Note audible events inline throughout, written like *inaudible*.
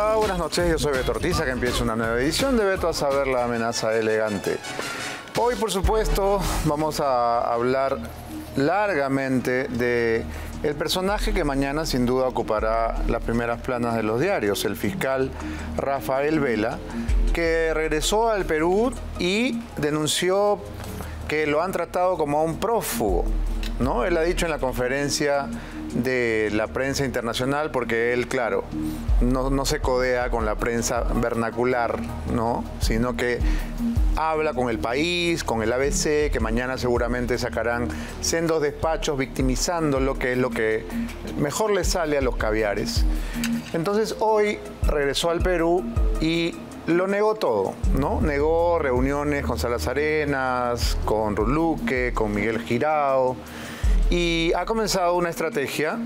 Buenas noches. Yo soy Beto Ortiz, que empieza una nueva edición de Beto a saber la amenaza elegante. Hoy, por supuesto, vamos a hablar largamente de el personaje que mañana sin duda ocupará las primeras planas de los diarios, el fiscal Rafael Vela, que regresó al Perú y denunció que lo han tratado como a un prófugo. ¿no? Él ha dicho en la conferencia de la prensa internacional, porque él, claro, no, se codea con la prensa vernacular, ¿no? sino que habla con el país, con el ABC, que mañana seguramente sacarán sendos despachos victimizando lo que es lo que mejor le sale a los caviares. Entonces hoy regresó al Perú y lo negó todo, ¿no? Negó reuniones con Salas Arenas, con Ruluque, con Miguel Girao y ha comenzado una estrategia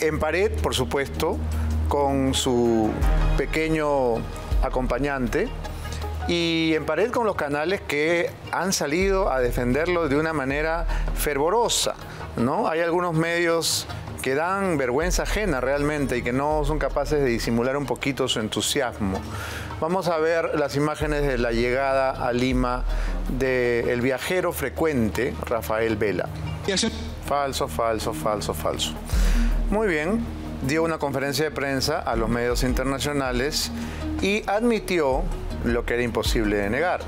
en pared, por supuesto, con su pequeño acompañante y en pared con los canales que han salido a defenderlo de una manera fervorosa. ¿no? Hay algunos medios que dan vergüenza ajena realmente y que no son capaces de disimular un poquito su entusiasmo. Vamos a ver las imágenes de la llegada a Lima del viajero frecuente Rafael Vela. Falso, falso, falso, falso. Muy bien, dio una conferencia de prensa a los medios internacionales y admitió lo que era imposible de negar,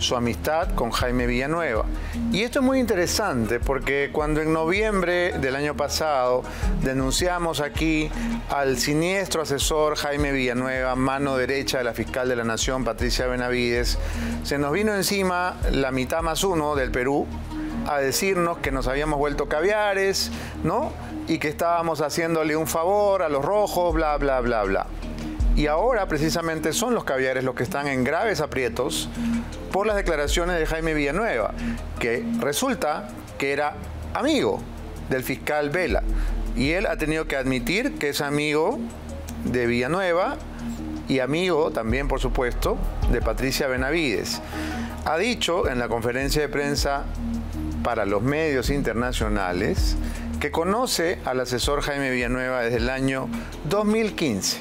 su amistad con Jaime Villanueva. Y esto es muy interesante porque cuando en noviembre del año pasado denunciamos aquí al siniestro asesor Jaime Villanueva, mano derecha de la fiscal de la Nación, Patricia Benavides, se nos vino encima la mitad más uno del Perú a decirnos que nos habíamos vuelto caviares, ¿no? Y que estábamos haciéndole un favor a los rojos, bla, bla, bla, bla. Y ahora precisamente son los caviares los que están en graves aprietos por las declaraciones de Jaime Villanueva, que resulta que era amigo del fiscal Vela. Y él ha tenido que admitir que es amigo de Villanueva y amigo también, por supuesto, de Patricia Benavides. Ha dicho en la conferencia de prensa para los medios internacionales que conoce al asesor Jaime Villanueva desde el año 2015.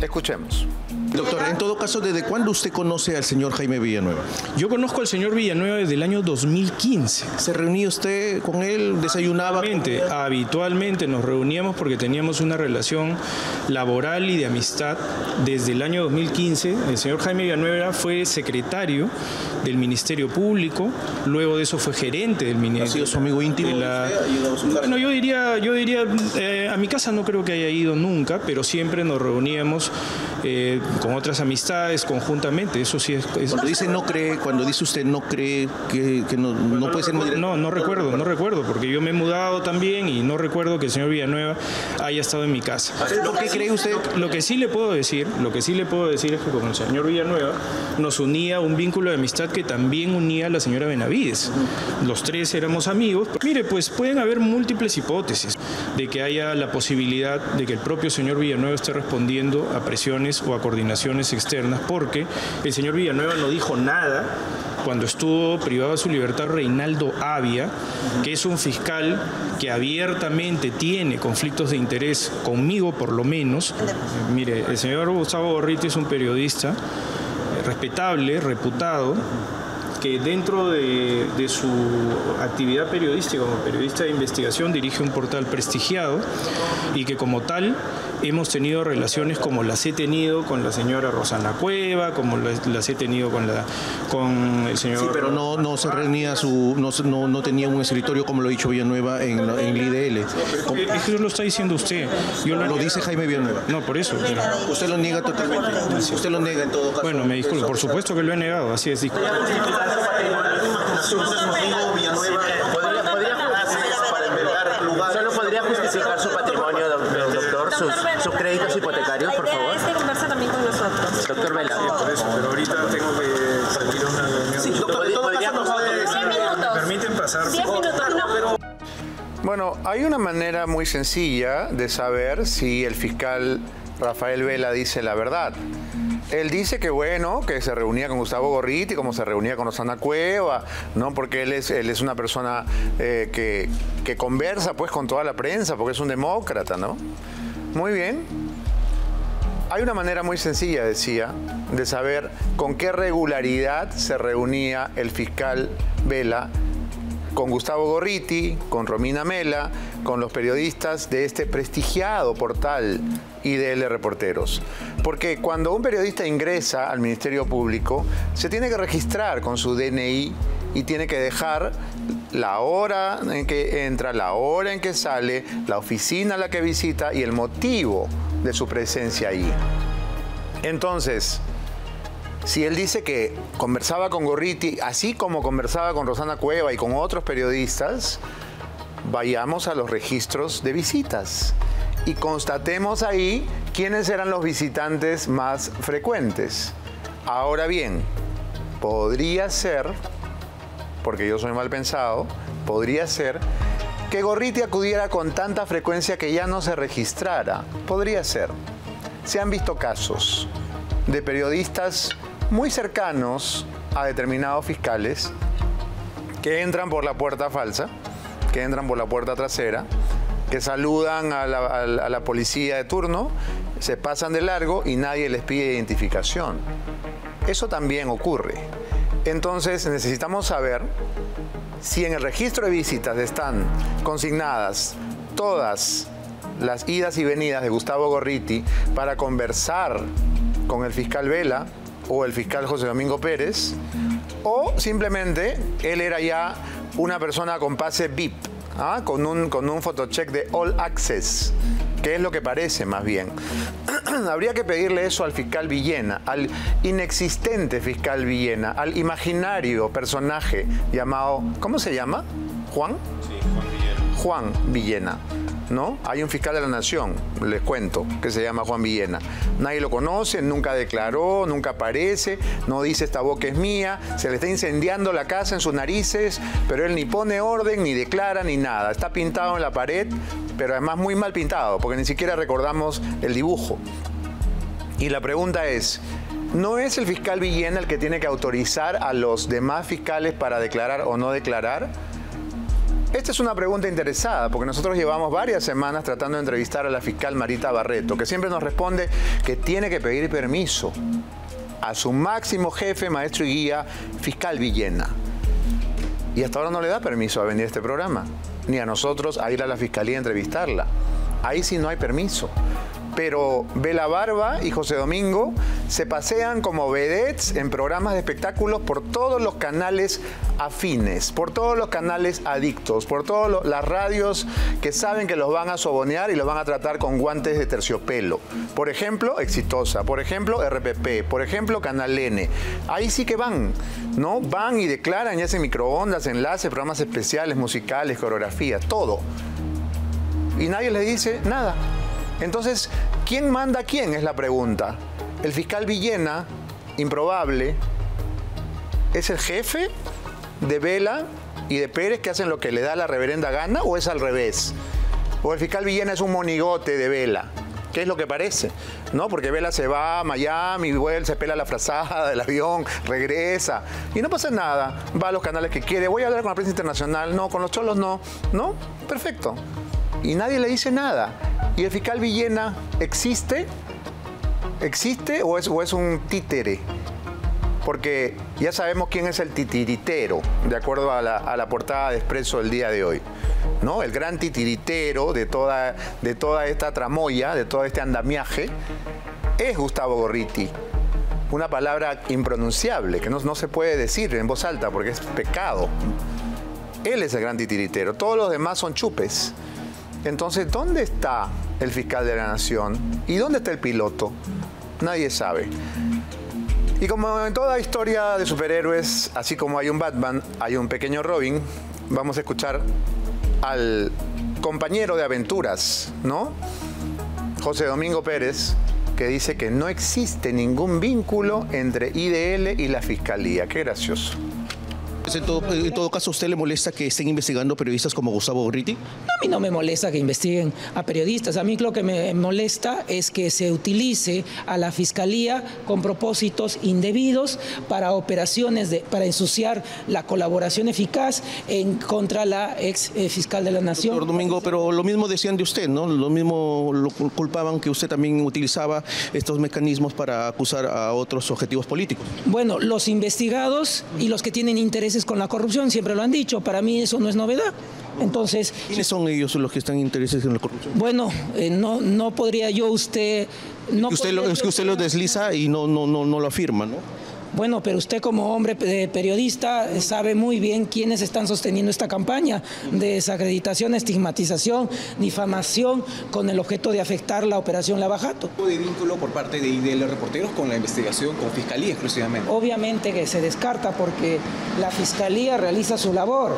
Escuchemos. Doctor, en todo caso, ¿desde cuándo usted conoce al señor Jaime Villanueva? Yo conozco al señor Villanueva desde el año 2015. ¿Se reunía usted con él? ¿Desayunaba? Habitualmente, habitualmente nos reuníamos porque teníamos una relación laboral y de amistad desde el año 2015. El señor Jaime Villanueva fue secretario del Ministerio Público, luego de eso fue gerente del Ministerio. ¿Ha sido su amigo íntimo? Bueno, yo diría, yo diría eh, a mi casa no creo que haya ido nunca, pero siempre nos reuníamos eh, con otras amistades conjuntamente. Eso sí es. Cuando dice no cree, cuando dice usted no cree que, no, no, puede ser No, no recuerdo, no recuerdo, porque yo me he mudado también y no recuerdo que el señor Villanueva haya estado en mi casa. ¿Lo que cree usted? Lo que sí le puedo decir, lo que sí le puedo decir es que con el señor Villanueva nos unía un vínculo de amistad que también unía a la señora Benavides. Los tres éramos amigos. Mire, pues pueden haber múltiples hipótesis de que haya la posibilidad de que el propio señor Villanueva esté respondiendo a presiones o a coordinaciones externas, porque el señor Villanueva no dijo nada cuando estuvo privado de su libertad Reinaldo Avia, que es un fiscal que abiertamente tiene conflictos de interés conmigo por lo menos. Mire, el señor Gustavo Borriti es un periodista respetable, reputado, que dentro de, de, su actividad periodística como periodista de investigación dirige un portal prestigiado y que como tal hemos tenido relaciones como las he tenido con la señora Rosana Cueva, como las, he tenido con la con el señor. Sí, pero no, no se reunía su, no, no, tenía un escritorio como lo ha dicho Villanueva en, en el IDL. Eso lo está diciendo usted. Yo lo, dice Jaime Villanueva. No, por eso. Usted lo niega totalmente. Usted lo niega en todo caso. Bueno, me disculpo, por supuesto que lo he negado, así es. Hay una manera muy sencilla de saber si el fiscal Rafael Vela dice la verdad. Él dice que bueno, que se reunía con Gustavo Gorriti, como se reunía con Osana Cueva, ¿no? Porque él es, él es una persona eh, que, que conversa pues con toda la prensa, porque es un demócrata, ¿no? Muy bien. Hay una manera muy sencilla, decía, de saber con qué regularidad se reunía el fiscal Vela con Gustavo Gorriti, con Romina Mela, con los periodistas de este prestigiado portal IDL Reporteros. Porque cuando un periodista ingresa al Ministerio Público, se tiene que registrar con su DNI y tiene que dejar la hora en que entra, la hora en que sale, la oficina a la que visita y el motivo de su presencia ahí. Entonces, si él dice que conversaba con Gorriti, así como conversaba con Rosana Cueva y con otros periodistas, vayamos a los registros de visitas y constatemos ahí quiénes eran los visitantes más frecuentes. Ahora bien, podría ser, porque yo soy mal pensado, podría ser que Gorriti acudiera con tanta frecuencia que ya no se registrara. Podría ser. Se han visto casos de periodistas muy cercanos a determinados fiscales que entran por la puerta falsa, que entran por la puerta trasera, que saludan a la, policía de turno, se pasan de largo y nadie les pide identificación. Eso también ocurre. Entonces necesitamos saber si en el registro de visitas están consignadas todas las idas y venidas de Gustavo Gorriti para conversar con el fiscal Vela o el fiscal José Domingo Pérez, o simplemente él era ya una persona con pase VIP, ¿ah? con, un, con un photocheck de All Access, que es lo que parece más bien. *clears throat* Habría que pedirle eso al fiscal Villena, al inexistente fiscal Villena, al imaginario personaje llamado, ¿cómo se llama? ¿Juan? Sí, Juan Villena. Juan Villena. ¿No? Hay un fiscal de la nación, les cuento, que se llama Juan Villena. Nadie lo conoce, nunca declaró, nunca aparece, no dice esta boca es mía, se le está incendiando la casa en sus narices, pero él ni pone orden, ni declara, ni nada. Está pintado en la pared, pero además muy mal pintado, porque ni siquiera recordamos el dibujo. Y la pregunta es, ¿no es el fiscal Villena el que tiene que autorizar a los demás fiscales para declarar o no declarar? Esta es una pregunta interesada, porque nosotros llevamos varias semanas tratando de entrevistar a la fiscal Marita Barreto, que siempre nos responde que tiene que pedir permiso a su máximo jefe, maestro y guía, fiscal Villena. Y hasta ahora no le da permiso a venir a este programa, ni a nosotros a ir a la fiscalía a entrevistarla. Ahí sí no hay permiso pero Bela Barba y José Domingo se pasean como vedettes en programas de espectáculos por todos los canales afines, por todos los canales adictos, por todas las radios que saben que los van a sobonear y los van a tratar con guantes de terciopelo. Por ejemplo, Exitosa, por ejemplo, RPP, por ejemplo, Canal N. Ahí sí que van, ¿no? Van y declaran y hacen microondas, enlaces, programas especiales, musicales, coreografías, todo. Y nadie les dice nada. Entonces, ¿quién manda a quién? Es la pregunta. ¿El fiscal Villena, improbable, es el jefe de Vela y de Pérez que hacen lo que le da la reverenda gana o es al revés? ¿O el fiscal Villena es un monigote de Vela? ¿Qué es lo que parece? ¿No? Porque Vela se va a Miami, vuelve, se pela la frazada del avión, regresa. Y no pasa nada. Va a los canales que quiere. Voy a hablar con la prensa internacional. No, con los cholos no. ¿No? Perfecto. Y nadie le dice nada. ¿Y el fiscal Villena existe? ¿Existe o es, un títere? Porque ya sabemos quién es el titiritero, de acuerdo a la, a la portada de Expreso del día de hoy. ¿no? El gran titiritero de toda, de toda esta tramoya, de todo este andamiaje, es Gustavo Gorriti. Una palabra impronunciable, que no, no se puede decir en voz alta porque es pecado. Él es el gran titiritero, todos los demás son chupes. Entonces, ¿dónde está el fiscal de la nación? ¿Y dónde está el piloto? Nadie sabe. Y como en toda historia de superhéroes, así como hay un Batman, hay un pequeño Robin, vamos a escuchar al compañero de aventuras, ¿no? José Domingo Pérez, que dice que no existe ningún vínculo entre IDL y la Fiscalía. Qué gracioso. En todo, en todo caso, ¿a usted le molesta que estén investigando periodistas como Gustavo Gorriti? No mí no me molesta que investiguen a periodistas. A mí lo que me molesta es que se utilice a la fiscalía con propósitos indebidos para operaciones de, para ensuciar la colaboración eficaz en contra la ex eh, fiscal de la nación. Doctor Domingo, pero lo mismo decían de usted, ¿no? Lo mismo lo culpaban que usted también utilizaba estos mecanismos para acusar a otros objetivos políticos. Bueno, los investigados y los que tienen intereses con la corrupción siempre lo han dicho. Para mí eso no es novedad. Entonces, ¿Quiénes son ellos los que están interesados en la corrupción? bueno, eh, no, no podría yo usted... No usted lo, es que usted lo desliza y no, no, no, no lo afirma, ¿no? Bueno, pero usted como hombre eh, periodista sabe muy bien quiénes están sosteniendo esta campaña de desacreditación, estigmatización, difamación con el objeto de afectar la operación Lavajato. de vínculo por parte de IDL Reporteros con la investigación, con Fiscalía exclusivamente. Obviamente que se descarta porque la Fiscalía realiza su labor.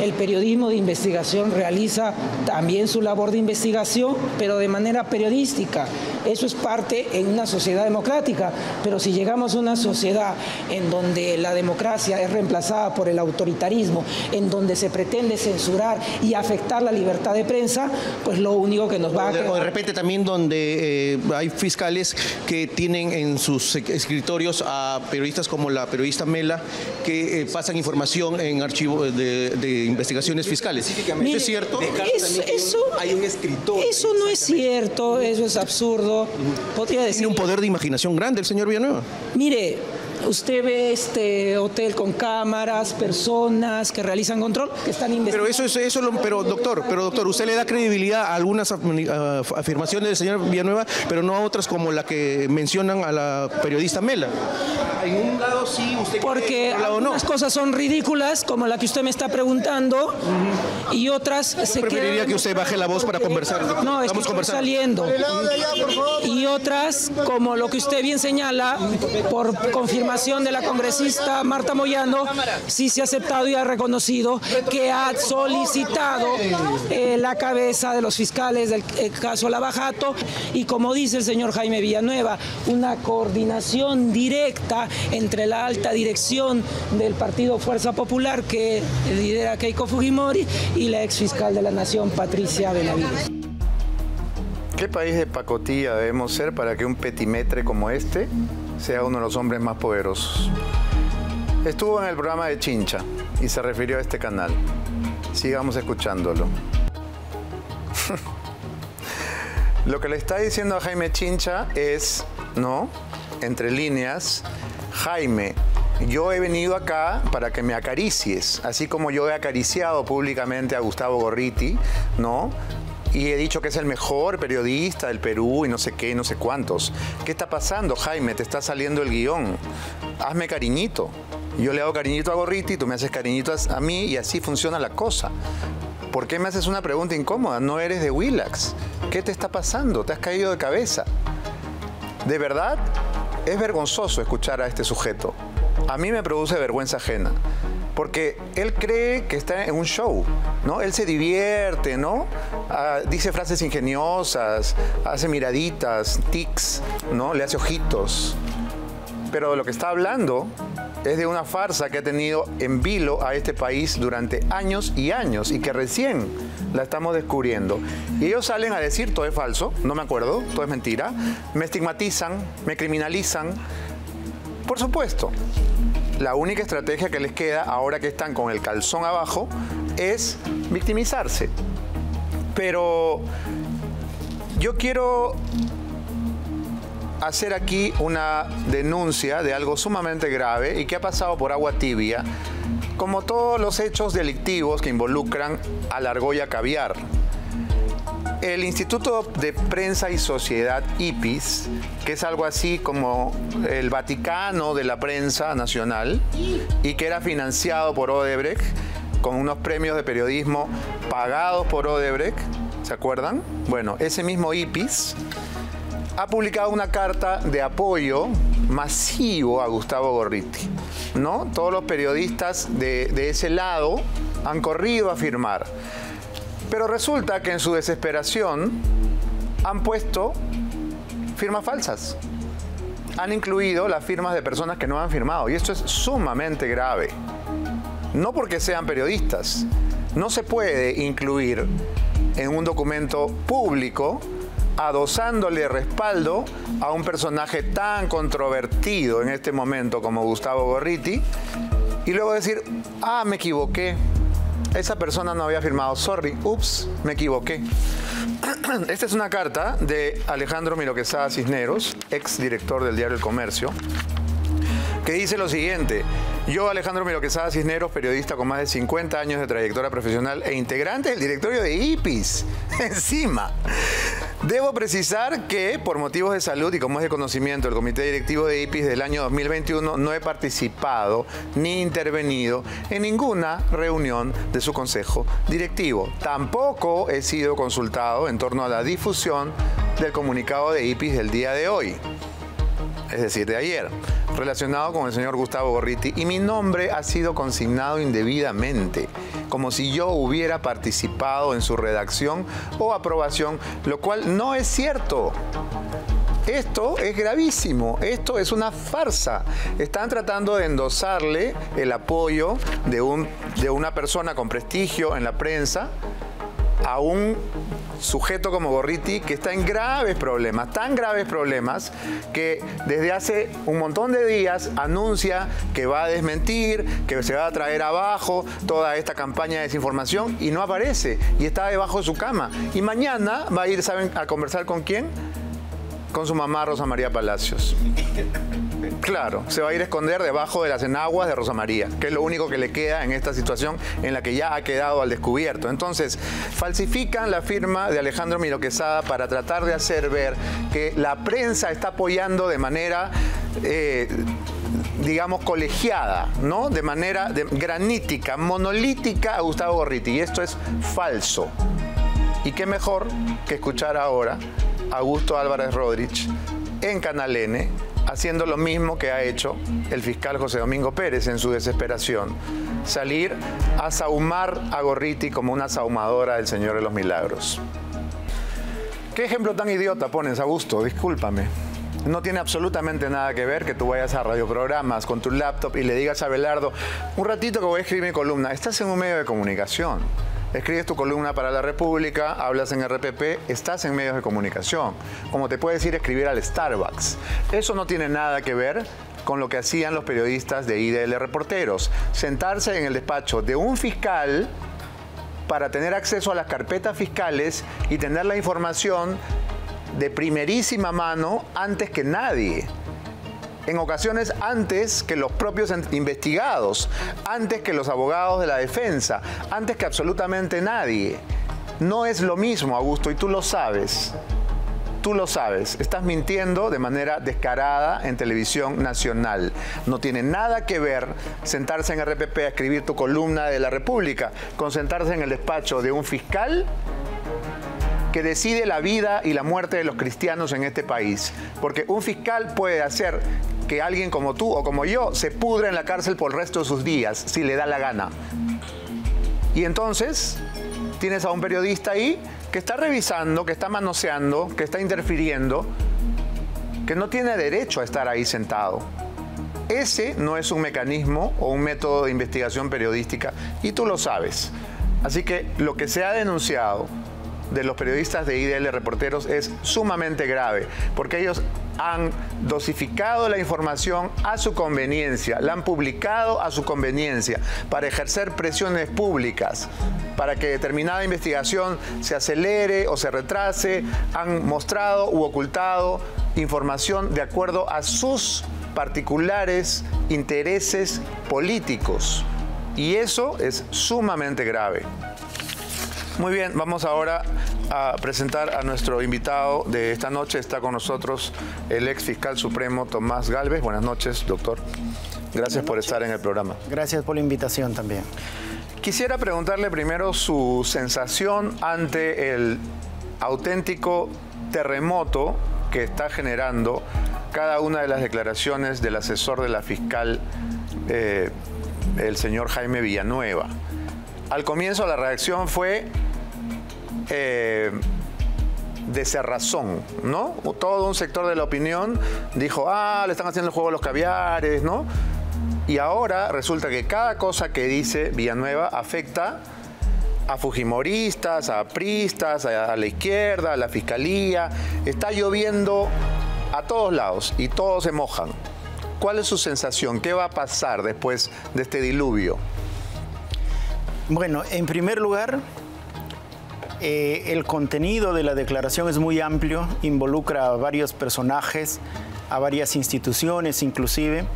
El periodismo de investigación realiza también su labor de investigación, pero de manera periodística. Eso es parte en una sociedad democrática. Pero si llegamos a una sociedad en donde la democracia es reemplazada por el autoritarismo, en donde se pretende censurar y afectar la libertad de prensa, pues lo único que nos va a de, o de quedar- repente también donde eh, hay fiscales que tienen en sus escritorios a periodistas como la periodista Mela que eh, pasan información en archivos de, de investigaciones fiscales. ¿Eso Mire, es cierto? Es- eso- hay un escritor. Eso no es cierto, eso es absurdo. Podría decir Tiene un poder de imaginación grande el señor Villanueva. Mire, usted ve este hotel con cámaras, personas que realizan control, que están Pero investigando. eso es eso lo- pero doctor, pero doctor, usted le da credibilidad a algunas ah, afirmaciones del señor Villanueva, pero no a otras como la que mencionan a la periodista Mela. En un lado sí, usted Porque no. algunas cosas son ridículas, como la que usted me está preguntando, y otras se preferiría quedan- que usted baje la voz para conversar. No, es que Estamos estoy saliendo. Y otras, como lo que usted bien señala, por de la congresista Marta Moyano, sí se ha aceptado y ha reconocido que ha solicitado eh, la cabeza de los fiscales del eh, caso Lavajato y como dice el señor Jaime Villanueva, una coordinación directa entre la alta dirección del Partido Fuerza Popular que lidera Keiko Fujimori y la ex fiscal de la Nación, Patricia Benavides. ¿Qué país de pacotilla debemos ser para que un petimetre como este sea uno de los hombres más poderosos? Estuvo en el programa de Chincha y se refirió a este canal. Sigamos escuchándolo. *laughs* Lo que le está diciendo a Jaime Chincha es, ¿no? Entre líneas, Jaime, yo he venido acá para que me acaricies, así como yo he acariciado públicamente a Gustavo Gorriti, ¿no? Y he dicho que es el mejor periodista del Perú y no sé qué, no sé cuántos. ¿Qué está pasando, Jaime? Te está saliendo el guion. Hazme cariñito. Yo le hago cariñito a Gorriti, tú me haces cariñito a mí y así funciona la cosa. ¿Por qué me haces una pregunta incómoda? No eres de Willax. ¿Qué te está pasando? ¿Te has caído de cabeza? De verdad, es vergonzoso escuchar a este sujeto. A mí me produce vergüenza ajena. Porque él cree que está en un show, ¿no? Él se divierte, ¿no? Ah, dice frases ingeniosas, hace miraditas, tics, ¿no? Le hace ojitos. Pero lo que está hablando es de una farsa que ha tenido en vilo a este país durante años y años y que recién la estamos descubriendo. Y ellos salen a decir todo es falso, no me acuerdo, todo es mentira, me estigmatizan, me criminalizan. Por supuesto, la única estrategia que les queda ahora que están con el calzón abajo es victimizarse. Pero yo quiero hacer aquí una denuncia de algo sumamente grave y que ha pasado por agua tibia, como todos los hechos delictivos que involucran a la argolla caviar. El Instituto de Prensa y Sociedad IPIS, que es algo así como el Vaticano de la prensa nacional y que era financiado por Odebrecht con unos premios de periodismo pagados por Odebrecht, ¿se acuerdan? Bueno, ese mismo IPIS ha publicado una carta de apoyo masivo a Gustavo Gorriti. ¿no? Todos los periodistas de, de ese lado han corrido a firmar. Pero resulta que en su desesperación han puesto firmas falsas. Han incluido las firmas de personas que no han firmado. Y esto es sumamente grave. No porque sean periodistas. No se puede incluir en un documento público adosándole respaldo a un personaje tan controvertido en este momento como Gustavo Gorriti y luego decir, ah, me equivoqué, esa persona no había firmado, sorry, ups, me equivoqué. *clears throat* Esta es una carta de Alejandro Miroquesada Cisneros, ex director del diario El Comercio, que dice lo siguiente. Yo, Alejandro Miroquesada Cisneros, periodista con más de 50 años de trayectoria profesional e integrante del directorio de IPIS, *laughs* encima. Debo precisar que, por motivos de salud y como es de conocimiento del Comité Directivo de IPIS del año 2021, no he participado ni intervenido en ninguna reunión de su consejo directivo. Tampoco he sido consultado en torno a la difusión del comunicado de IPIS del día de hoy es decir, de ayer, relacionado con el señor Gustavo Gorriti, y mi nombre ha sido consignado indebidamente, como si yo hubiera participado en su redacción o aprobación, lo cual no es cierto. Esto es gravísimo, esto es una farsa. Están tratando de endosarle el apoyo de, un, de una persona con prestigio en la prensa a un sujeto como Gorriti que está en graves problemas, tan graves problemas que desde hace un montón de días anuncia que va a desmentir, que se va a traer abajo toda esta campaña de desinformación y no aparece y está debajo de su cama. Y mañana va a ir, ¿saben?, a conversar con quién? Con su mamá Rosa María Palacios. *laughs* Claro, se va a ir a esconder debajo de las enaguas de Rosa María, que es lo único que le queda en esta situación en la que ya ha quedado al descubierto. Entonces, falsifican la firma de Alejandro Miroquesada para tratar de hacer ver que la prensa está apoyando de manera... Eh, digamos, colegiada, ¿no? De manera granítica, monolítica a Gustavo Gorriti. Y esto es falso. Y qué mejor que escuchar ahora a Augusto Álvarez Rodríguez en Canal N haciendo lo mismo que ha hecho el fiscal José Domingo Pérez en su desesperación, salir a saumar a Gorriti como una saumadora del Señor de los Milagros. ¿Qué ejemplo tan idiota pones, Augusto? Discúlpame. No tiene absolutamente nada que ver que tú vayas a radioprogramas con tu laptop y le digas a Belardo, un ratito que voy a escribir mi columna, estás en un medio de comunicación escribes tu columna para la República, hablas en RPP, estás en medios de comunicación, como te puedes ir a escribir al Starbucks. Eso no tiene nada que ver con lo que hacían los periodistas de IDL Reporteros, sentarse en el despacho de un fiscal para tener acceso a las carpetas fiscales y tener la información de primerísima mano antes que nadie en ocasiones antes que los propios investigados, antes que los abogados de la defensa, antes que absolutamente nadie. No es lo mismo, Augusto, y tú lo sabes. Tú lo sabes, estás mintiendo de manera descarada en televisión nacional. No tiene nada que ver sentarse en RPP a escribir tu columna de la República con sentarse en el despacho de un fiscal que decide la vida y la muerte de los cristianos en este país. Porque un fiscal puede hacer que alguien como tú o como yo se pudre en la cárcel por el resto de sus días, si le da la gana. Y entonces tienes a un periodista ahí que está revisando, que está manoseando, que está interfiriendo, que no tiene derecho a estar ahí sentado. Ese no es un mecanismo o un método de investigación periodística y tú lo sabes. Así que lo que se ha denunciado de los periodistas de IDL Reporteros es sumamente grave, porque ellos han dosificado la información a su conveniencia, la han publicado a su conveniencia para ejercer presiones públicas, para que determinada investigación se acelere o se retrase, han mostrado u ocultado información de acuerdo a sus particulares intereses políticos. Y eso es sumamente grave. Muy bien, vamos ahora a presentar a nuestro invitado de esta noche. Está con nosotros el ex fiscal supremo Tomás Galvez. Buenas noches, doctor. Gracias por estar en el programa. Gracias por la invitación también. Quisiera preguntarle primero su sensación ante el auténtico terremoto que está generando cada una de las declaraciones del asesor de la fiscal, eh, el señor Jaime Villanueva. Al comienzo la reacción fue eh, de cerrazón, ¿no? Todo un sector de la opinión dijo, ah, le están haciendo el juego a los caviares, ¿no? Y ahora resulta que cada cosa que dice Villanueva afecta a fujimoristas, a pristas, a, a la izquierda, a la fiscalía. Está lloviendo a todos lados y todos se mojan. ¿Cuál es su sensación? ¿Qué va a pasar después de este diluvio? Bueno, en primer lugar, eh, el contenido de la declaración es muy amplio, involucra a varios personajes, a varias instituciones inclusive,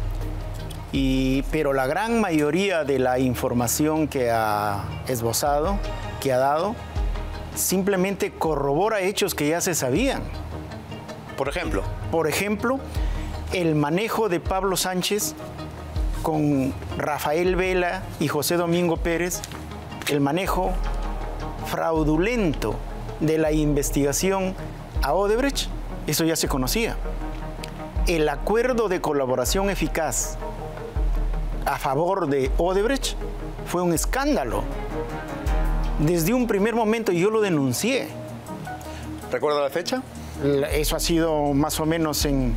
y, pero la gran mayoría de la información que ha esbozado, que ha dado, simplemente corrobora hechos que ya se sabían. Por ejemplo. Por ejemplo, el manejo de Pablo Sánchez con Rafael Vela y José Domingo Pérez, el manejo fraudulento de la investigación a Odebrecht, eso ya se conocía. El acuerdo de colaboración eficaz a favor de Odebrecht fue un escándalo. Desde un primer momento yo lo denuncié. ¿Recuerda la fecha? Eso ha sido más o menos en,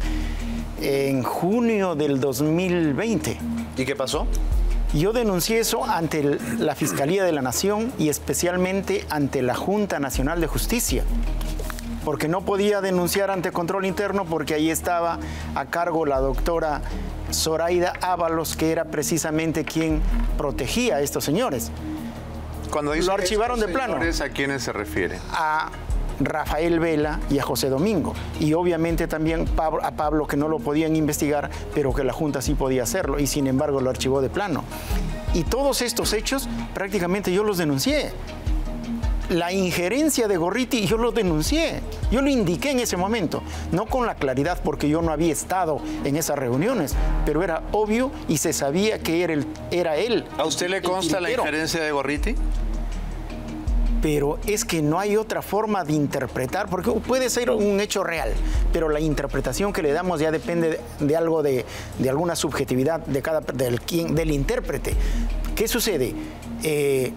en junio del 2020. ¿Y qué pasó? Yo denuncié eso ante el- la Fiscalía de la Nación y especialmente ante la Junta Nacional de Justicia, porque no podía denunciar ante control interno porque ahí estaba a cargo la doctora Zoraida Ábalos, que era precisamente quien protegía a estos señores. Cuando dice Lo archivaron estos de plano. ¿A quiénes se refiere? a Rafael Vela y a José Domingo. Y obviamente también a Pablo que no lo podían investigar, pero que la Junta sí podía hacerlo y sin embargo lo archivó de plano. Y todos estos hechos prácticamente yo los denuncié. La injerencia de Gorriti yo lo denuncié, yo lo indiqué en ese momento, no con la claridad porque yo no había estado en esas reuniones, pero era obvio y se sabía que era, el, era él. ¿A usted le consta la injerencia de Gorriti? Pero es que no hay otra forma de interpretar, porque puede ser un hecho real, pero la interpretación que le damos ya depende de, algo de, de alguna subjetividad de cada del, del intérprete. ¿Qué sucede? Eh,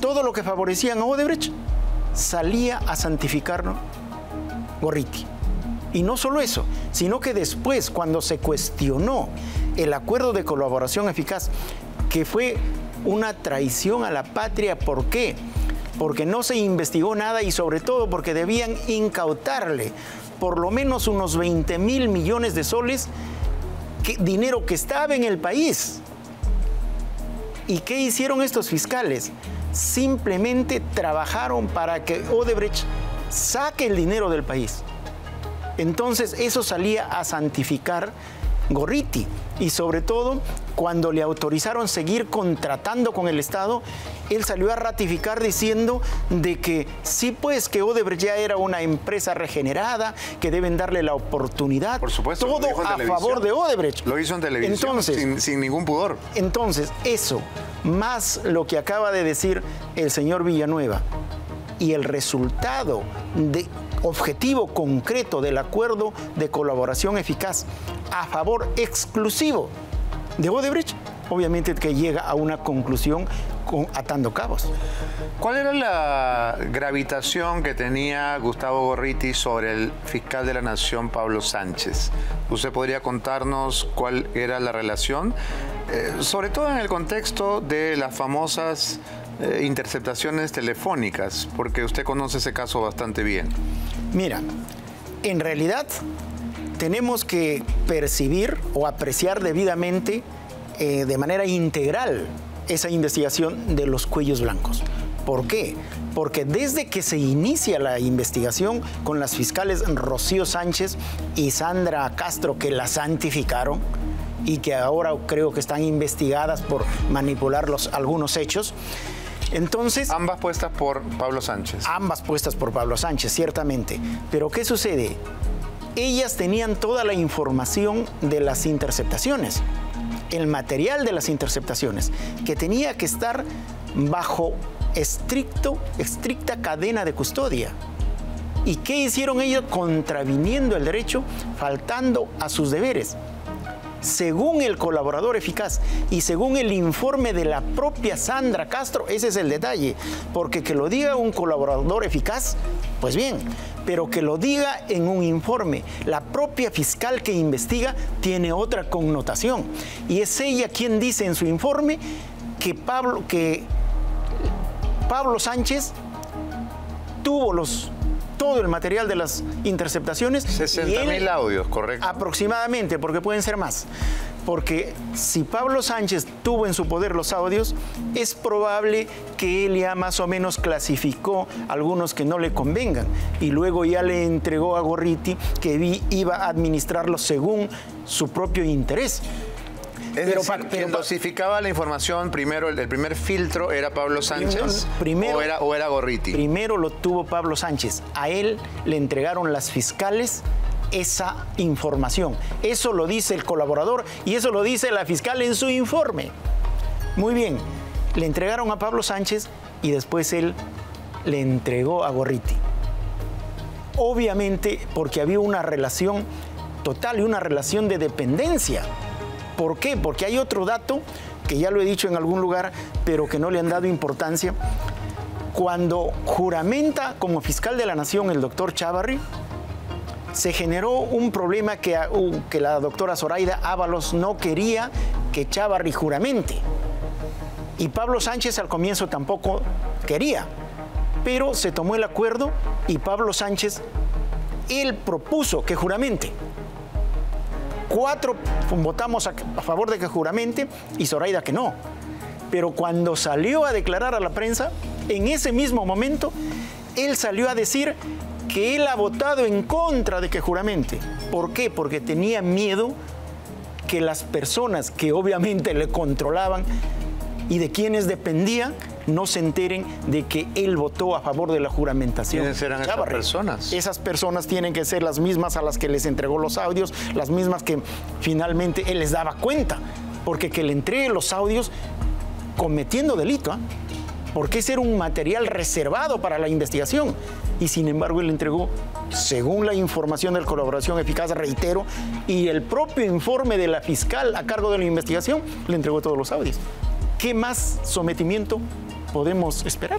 todo lo que favorecían a Odebrecht salía a santificarlo Gorriti. Y no solo eso, sino que después, cuando se cuestionó el acuerdo de colaboración eficaz, que fue una traición a la patria, ¿por qué? Porque no se investigó nada y sobre todo porque debían incautarle por lo menos unos 20 mil millones de soles, que- dinero que estaba en el país. ¿Y qué hicieron estos fiscales? Simplemente trabajaron para que Odebrecht saque el dinero del país. Entonces eso salía a santificar Gorriti y sobre todo cuando le autorizaron seguir contratando con el Estado, él salió a ratificar diciendo de que sí pues que Odebrecht ya era una empresa regenerada, que deben darle la oportunidad. Por supuesto. lo todo dijo en a televisión. favor de Odebrecht. Lo hizo en televisión Entonces, sin, sin ningún pudor. entonces, eso, más lo que acaba de decir el señor Villanueva y el resultado de objetivo concreto del acuerdo de colaboración eficaz a favor exclusivo de Odebrecht, obviamente que llega a una conclusión con, atando cabos. ¿Cuál era la gravitación que tenía Gustavo Gorriti sobre el fiscal de la Nación, Pablo Sánchez? ¿Usted podría contarnos cuál era la relación? Eh, sobre todo en el contexto de las famosas eh, interceptaciones telefónicas, porque usted conoce ese caso bastante bien. Mira, en realidad tenemos que percibir o apreciar debidamente eh, de manera integral esa investigación de los cuellos blancos. ¿Por qué? Porque desde que se inicia la investigación con las fiscales Rocío Sánchez y Sandra Castro, que la santificaron y que ahora creo que están investigadas por manipular los, algunos hechos, entonces... Ambas puestas por Pablo Sánchez. Ambas puestas por Pablo Sánchez, ciertamente. Pero ¿qué sucede? Ellas tenían toda la información de las interceptaciones, el material de las interceptaciones, que tenía que estar bajo estricto, estricta cadena de custodia. ¿Y qué hicieron ellos? Contraviniendo el derecho, faltando a sus deberes. Según el colaborador eficaz y según el informe de la propia Sandra Castro, ese es el detalle, porque que lo diga un colaborador eficaz, pues bien, pero que lo diga en un informe, la propia fiscal que investiga tiene otra connotación. Y es ella quien dice en su informe que Pablo, que Pablo Sánchez tuvo los todo el material de las interceptaciones. 60 mil audios, correcto. Aproximadamente, porque pueden ser más. Porque si Pablo Sánchez tuvo en su poder los audios, es probable que él ya más o menos clasificó algunos que no le convengan y luego ya le entregó a Gorriti que iba a administrarlos según su propio interés. Es pero, decir, quien dosificaba la información, primero, el, primer filtro era Pablo Sánchez primero, o, era, o era Gorriti. Primero lo tuvo Pablo Sánchez. A él le entregaron las fiscales esa información. Eso lo dice el colaborador y eso lo dice la fiscal en su informe. Muy bien, le entregaron a Pablo Sánchez y después él le entregó a Gorriti. Obviamente porque había una relación total y una relación de dependencia. ¿Por qué? Porque hay otro dato que ya lo he dicho en algún lugar, pero que no le han dado importancia. Cuando juramenta como fiscal de la nación el doctor Chavarri, se generó un problema que, uh, que la doctora Zoraida Ábalos no quería que Chavarri juramente. Y Pablo Sánchez al comienzo tampoco quería. Pero se tomó el acuerdo y Pablo Sánchez, él propuso que juramente cuatro votamos a, favor de que juramente y Zoraida que no. Pero cuando salió a declarar a la prensa, en ese mismo momento, él salió a decir que él ha votado en contra de que juramente. ¿Por qué? Porque tenía miedo que las personas que obviamente le controlaban y de quienes dependía no se enteren de que él votó a favor de la juramentación. ¿Quiénes eran esas personas? Esas personas tienen que ser las mismas a las que les entregó los audios, las mismas que finalmente él les daba cuenta, porque que le entregue los audios cometiendo delito, ¿ah? porque ese era un material reservado para la investigación. Y sin embargo, él le entregó, según la información de colaboración eficaz, reitero, y el propio informe de la fiscal a cargo de la investigación, le entregó todos los audios. ¿Qué más sometimiento podemos esperar?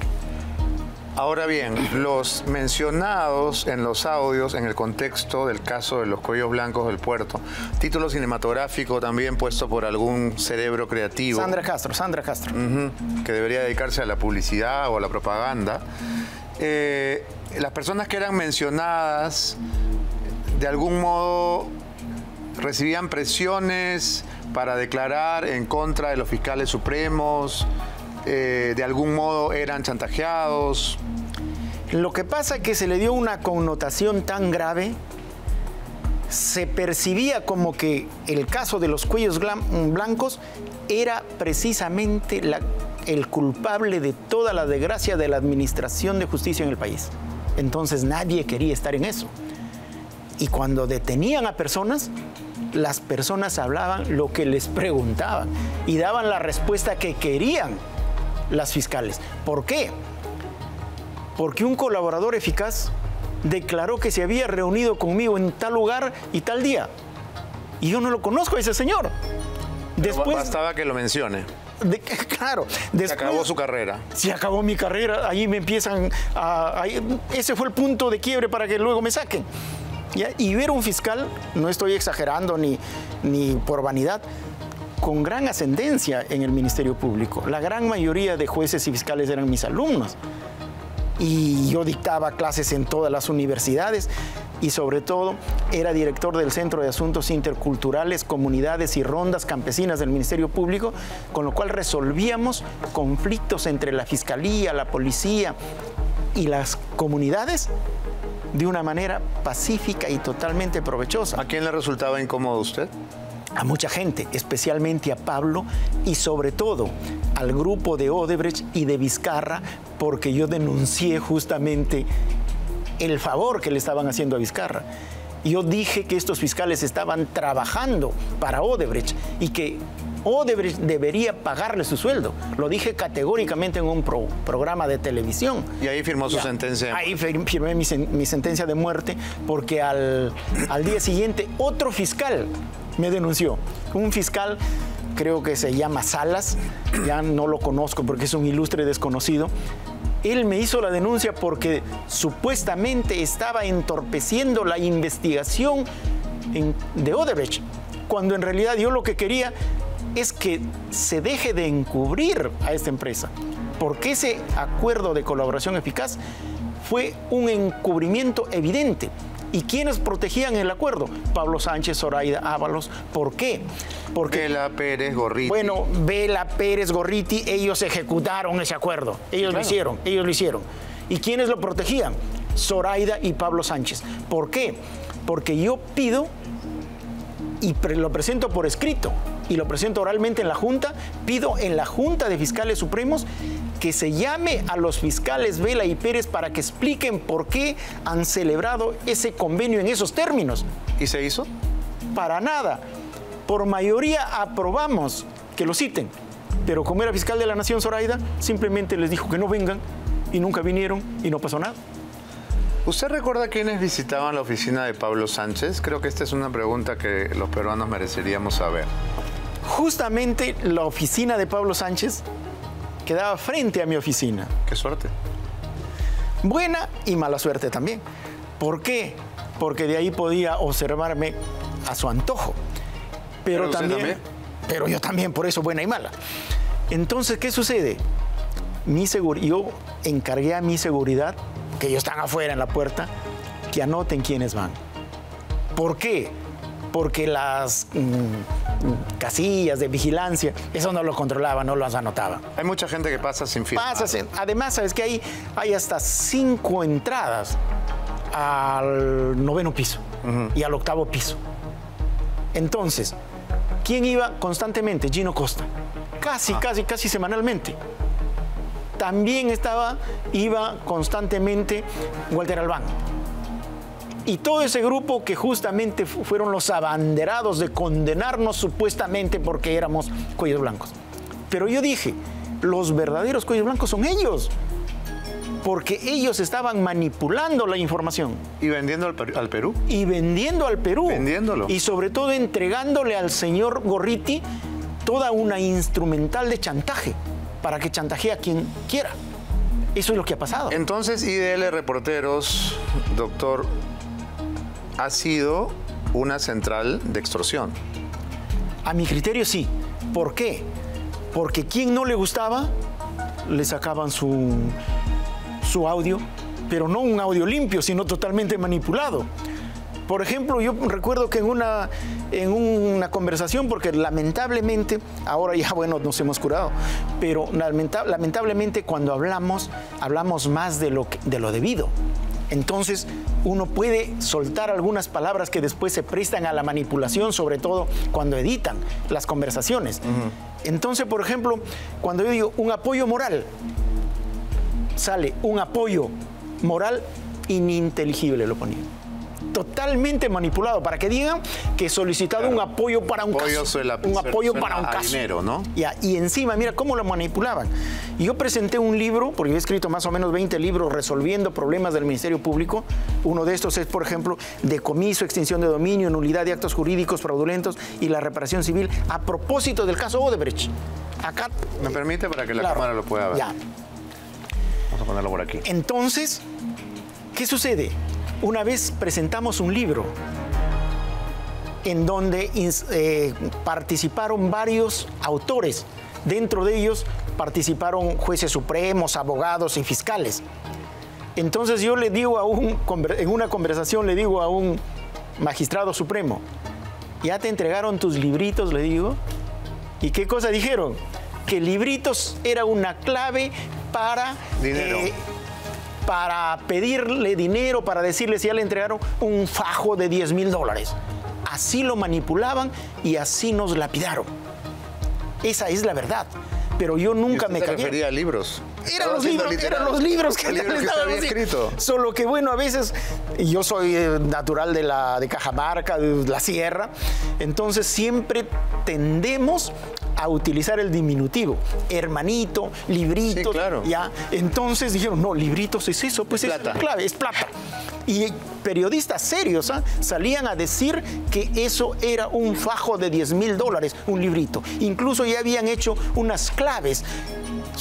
Ahora bien, los mencionados en los audios en el contexto del caso de los cuellos blancos del puerto, título cinematográfico también puesto por algún cerebro creativo. Sandra Castro, Sandra Castro. que debería dedicarse a la publicidad o a la propaganda. Eh, las personas que eran mencionadas, de algún modo, recibían presiones para declarar en contra de los fiscales supremos, eh, de algún modo eran chantajeados. Lo que pasa es que se le dio una connotación tan grave, se percibía como que el caso de los cuellos blancos era precisamente el culpable de toda la desgracia de la administración de justicia en el país. Entonces nadie quería estar en eso. Y cuando detenían a personas, las personas hablaban lo que les preguntaban y daban la respuesta que querían las fiscales. ¿Por qué? Porque un colaborador eficaz declaró que se había reunido conmigo en tal lugar y tal día. Y yo no lo conozco a ese señor. Después, bastaba que lo mencione. *laughs* claro. Después, se acabó su carrera. Se acabó mi carrera. Ahí me empiezan a, Ese fue el punto de quiebre para que luego me saquen. Y ver un fiscal, no estoy exagerando ni, ni por vanidad, con gran ascendencia en el Ministerio Público. La gran mayoría de jueces y fiscales eran mis alumnos. Y yo dictaba clases en todas las universidades y sobre todo era director del Centro de Asuntos Interculturales, Comunidades y Rondas Campesinas del Ministerio Público, con lo cual resolvíamos conflictos entre la Fiscalía, la Policía y las comunidades de una manera pacífica y totalmente provechosa. ¿A quién le resultaba incómodo usted? a mucha gente, especialmente a Pablo y sobre todo al grupo de Odebrecht y de Vizcarra, porque yo denuncié justamente el favor que le estaban haciendo a Vizcarra. Yo dije que estos fiscales estaban trabajando para Odebrecht y que Odebrecht debería pagarle su sueldo. Lo dije categóricamente en un programa de televisión. Y ahí firmó su sentencia. Ahí firmé mi, sentencia de muerte porque al, al día siguiente otro fiscal me denunció. Un fiscal, creo que se llama Salas, ya no lo conozco porque es un ilustre desconocido. Él me hizo la denuncia porque supuestamente estaba entorpeciendo la investigación de Odebrecht, cuando en realidad yo lo que quería es que se deje de encubrir a esta empresa. porque ese acuerdo de colaboración eficaz fue un encubrimiento evidente. ¿Y quiénes protegían el acuerdo? Pablo Sánchez, Zoraida Ábalos. ¿Por qué? Porque Vela Pérez, Gorriti. Bueno, Vela Pérez, Gorriti, ellos ejecutaron ese acuerdo. Ellos lo hicieron, ellos lo hicieron. ¿Y quiénes lo protegían? Zoraida y Pablo Sánchez. ¿Por qué? Porque yo pido y lo presento por escrito y lo presento oralmente en la Junta, pido en la Junta de Fiscales Supremos que se llame a los fiscales Vela y Pérez para que expliquen por qué han celebrado ese convenio en esos términos. ¿Y se hizo? Para nada. Por mayoría aprobamos que lo citen. Pero como era fiscal de la Nación Zoraida, simplemente les dijo que no vengan y nunca vinieron y no pasó nada. ¿Usted recuerda quiénes visitaban la oficina de Pablo Sánchez? Creo que esta es una pregunta que los peruanos mereceríamos saber. Justamente la oficina de Pablo Sánchez quedaba frente a mi oficina. Qué suerte. Buena y mala suerte también. ¿Por qué? Porque de ahí podía observarme a su antojo. Pero, también, Pero yo también, por eso buena y mala. Entonces, ¿qué sucede? Mi yo encargué a mi seguridad que ellos están afuera en la puerta, que anoten quiénes van. ¿Por qué? Porque las mm, casillas de vigilancia, eso no lo controlaba, no las anotaba. Hay mucha gente que pasa sin firmar. Pasa además, sabes que hay, hay hasta cinco entradas al noveno piso y al octavo piso. Entonces, ¿quién iba constantemente? Gino Costa. Casi, ah. casi, casi semanalmente también estaba, iba constantemente Walter Albán. Y todo ese grupo que justamente fueron los abanderados de condenarnos supuestamente porque éramos cuellos blancos. Pero yo dije, los verdaderos cuellos blancos son ellos porque ellos estaban manipulando la información. ¿Y vendiendo al, Perú? Y vendiendo al Perú. Vendiéndolo. Y sobre todo entregándole al señor Gorriti toda una instrumental de chantaje para que chantajee a quien quiera. Eso es lo que ha pasado. Entonces, IDL Reporteros, doctor, ha sido una central de extorsión. A mi criterio sí. ¿Por qué? Porque quien no le gustaba, le sacaban su, su audio, pero no un audio limpio, sino totalmente manipulado. Por ejemplo, yo recuerdo que en una, en una conversación, porque lamentablemente, ahora ya *laughs* bueno, nos hemos curado, pero lamentablemente cuando hablamos, hablamos más de lo, de lo debido. Entonces, uno puede soltar algunas palabras que después se prestan a la manipulación, sobre todo cuando editan las conversaciones. Entonces, por ejemplo, cuando yo digo un apoyo moral, sale un apoyo moral ininteligible, lo ponía totalmente manipulado para que digan que he solicitado un apoyo para un caso. un apoyo para un caso. Dinero, ¿no? y encima, mira cómo lo manipulaban. Y yo presenté un libro, porque he escrito más o menos 20 libros resolviendo problemas del Ministerio Público. Uno de estos es, por ejemplo, decomiso, extinción de dominio, nulidad de actos jurídicos fraudulentos y la reparación civil a propósito del caso Odebrecht. Acá. ¿Me permite para que la cámara lo pueda ver? Ya. Vamos a ponerlo por aquí. Entonces, ¿qué sucede? Una vez presentamos un libro en donde eh, participaron varios autores. Dentro de ellos participaron jueces supremos, abogados y fiscales. Entonces yo le digo a un, en una conversación le digo a un magistrado supremo, ¿ya te entregaron tus libritos? Le digo. ¿Y qué cosa dijeron? Que libritos era una clave para... Dinero. Eh, para pedirle dinero, para decirle si ya le entregaron un fajo de 10 mil dólares. Así lo manipulaban y así nos lapidaron. Esa es la verdad. Pero yo nunca me callé. refería a libros. Eran los libros, eran los libros que le estaban escrito. Solo que bueno, a veces yo soy eh, natural de la de Cajamarca, de la sierra, entonces siempre tendemos a utilizar el diminutivo, hermanito, librito, claro. ya. Entonces dijeron, no, libritos es eso, pues es, clave, es plata. Y periodistas serios ¿ah? salían a decir que eso era un fajo de 10 mil dólares, un librito. Incluso ya habían hecho unas claves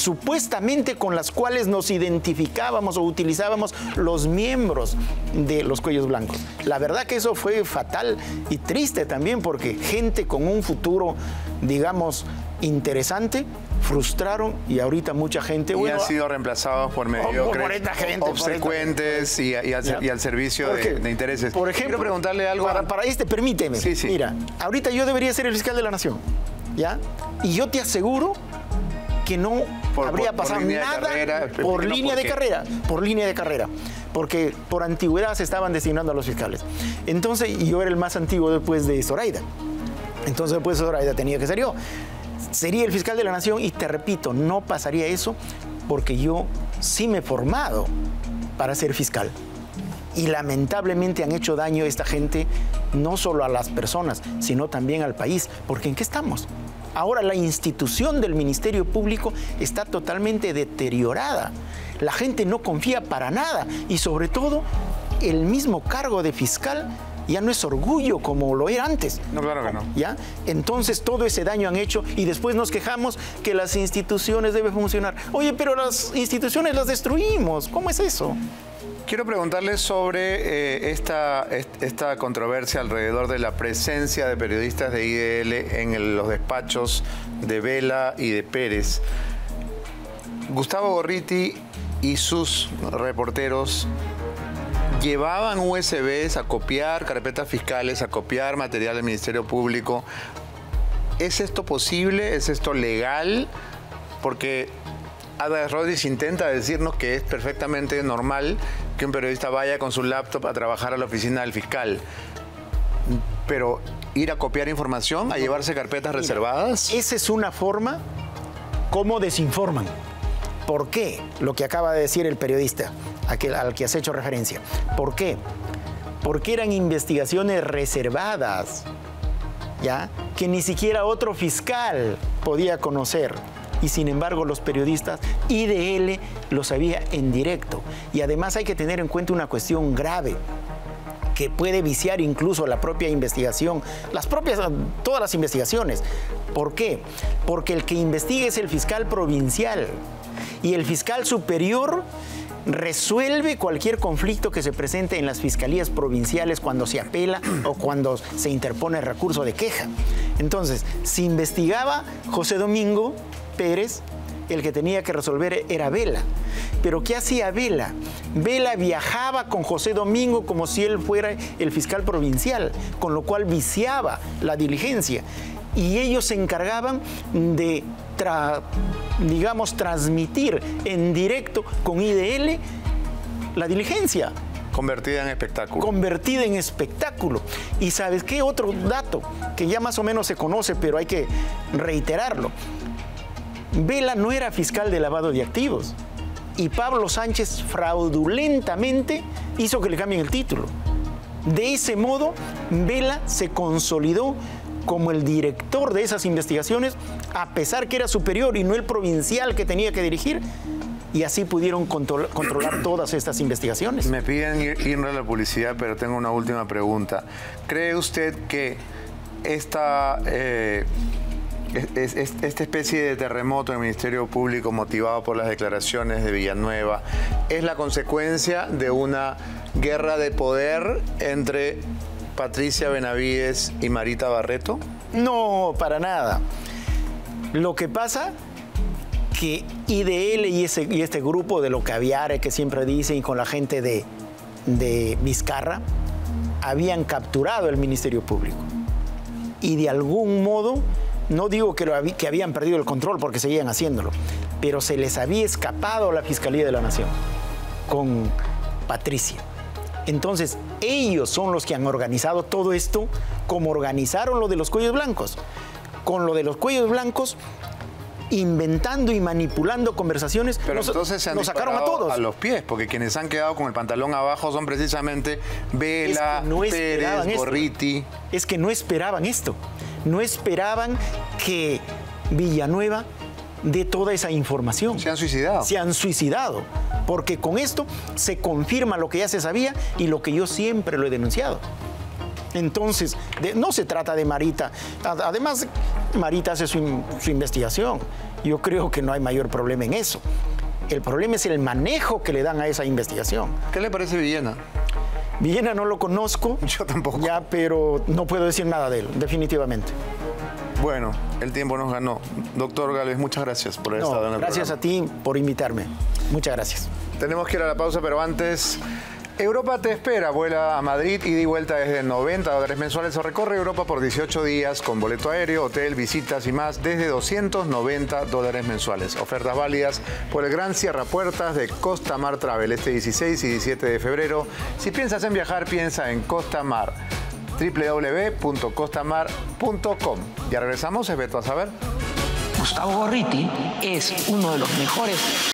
supuestamente con las cuales nos identificábamos o utilizábamos los miembros de los cuellos blancos. La verdad que eso fue fatal y triste también porque gente con un futuro, digamos, interesante frustraron y ahorita mucha gente... Y bueno, han sido reemplazados por mediocres, obsecuentes y, y al, y servicio de, intereses. Por ejemplo, Quiero preguntarle algo. Para, para este, permíteme. Sí, sí. Mira, ahorita yo debería ser el fiscal de la nación, ¿ya? Y yo te aseguro que no Por- habría por- pasado nada carrera, por línea de carrera, por línea de carrera, porque por antigüedad se estaban designando a los fiscales. Entonces, y yo era el más antiguo después de Zoraida. Entonces, después de Zoraida tenía que ser yo. Sería el fiscal de la nación y te repito, no pasaría eso porque yo sí me he formado para ser fiscal. Y lamentablemente han hecho daño esta gente, no solo a las personas, sino también al país. Porque ¿en qué estamos? Ahora la institución del Ministerio Público está totalmente deteriorada. La gente no confía para nada. Y sobre todo, el mismo cargo de fiscal ya no es orgullo como lo era antes. No, claro que no. ¿Ya? Entonces todo ese daño han hecho y después nos quejamos que las instituciones deben funcionar. Oye, pero las instituciones las destruimos. ¿Cómo es eso? Quiero preguntarle sobre eh, esta, est- esta controversia alrededor de la presencia de periodistas de IDL en los despachos de Vela y de Pérez. Gustavo Gorriti y sus reporteros llevaban USBs a copiar carpetas fiscales, a copiar material del Ministerio Público. ¿Es esto posible? ¿Es esto legal? Porque Ada Rodríguez intenta decirnos que es perfectamente normal que un periodista vaya con su laptop a trabajar a la oficina del fiscal. Pero ir a copiar información, a llevarse carpetas reservadas. Esa es una forma como desinforman. ¿Por qué? Lo que acaba de decir el periodista aquel al que has hecho referencia. ¿Por qué? Porque eran investigaciones reservadas, ¿ya? Que ni siquiera otro fiscal podía conocer. Y sin embargo los periodistas IDL lo sabía en directo. Y además hay que tener en cuenta una cuestión grave que puede viciar incluso la propia investigación, las propias, todas las investigaciones. ¿Por qué? Porque el que investiga es el fiscal provincial y el fiscal superior resuelve cualquier conflicto que se presente en las fiscalías provinciales cuando se apela o cuando se interpone recurso de queja. Entonces, si investigaba José Domingo Pérez, el que tenía que resolver era Vela. Pero ¿qué hacía Vela? Vela viajaba con José Domingo como si él fuera el fiscal provincial, con lo cual viciaba la diligencia. Y ellos se encargaban de, tra- digamos, transmitir en directo con IDL la diligencia Convertida en espectáculo. convertida en espectáculo. Y sabes qué otro dato que ya más o menos se conoce, pero hay que reiterarlo. Vela no era fiscal de lavado de activos y Pablo Sánchez fraudulentamente hizo que le cambien el título. De ese modo, Vela se consolidó como el director de esas investigaciones, a pesar que era superior y no el provincial que tenía que dirigir, y así pudieron control- controlar *clears throat* todas estas investigaciones. Me piden ir, ir a la publicidad, pero tengo una última pregunta. ¿Cree usted que esta, eh, es- es- esta especie de terremoto en el Ministerio Público motivado por las declaraciones de Villanueva es la consecuencia de una guerra de poder entre Patricia Benavides y Marita Barreto? No, para nada. Lo que pasa que IDL y, este grupo de lo caviare que siempre dicen y con la gente de, de Vizcarra habían capturado el Ministerio Público. Y de algún modo, no digo que, lo que habían perdido el control porque seguían haciéndolo, pero se les había escapado a la Fiscalía de la Nación con Patricia. Entonces, ellos son los que han organizado todo esto, como organizaron lo de los cuellos blancos. Con lo de los cuellos blancos, inventando y manipulando conversaciones, Pero nos, entonces se han nos sacaron a todos. a los pies, porque quienes han quedado con el pantalón abajo son precisamente Vela, Es que no Pérez. Gorriti. Es que no esperaban esto. No esperaban que Villanueva dé toda esa información. Se han suicidado. Se han suicidado. Porque con esto se confirma lo que ya se sabía y lo que yo siempre lo he denunciado. Entonces, de- no se trata de Marita. Ad- Además, Marita hace su, su investigación. Yo creo que no hay mayor problema en eso. El problema es el manejo que le dan a esa investigación. ¿Qué le parece Villena? Villena no lo conozco. *laughs* Yo tampoco. Ya, pero no puedo decir nada de él, definitivamente. Bueno, el tiempo nos ganó. Doctor Gálvez, muchas gracias por haber No, estado en el gracias programa. a ti por invitarme. Muchas gracias. Tenemos que ir a la pausa, pero antes... Europa te espera, vuela a Madrid y di vuelta desde 90 dólares mensuales o recorre Europa por 18 días con boleto aéreo, hotel, visitas y más desde 290 dólares mensuales. Ofertas válidas por el Gran Cierra Puertas de Costa Mar Travel este 16 y 17 de febrero. Si piensas en viajar, piensa en Costa Mar www.costamar.com. Ya regresamos, es Beto a saber. Gustavo Gorriti es uno de los mejores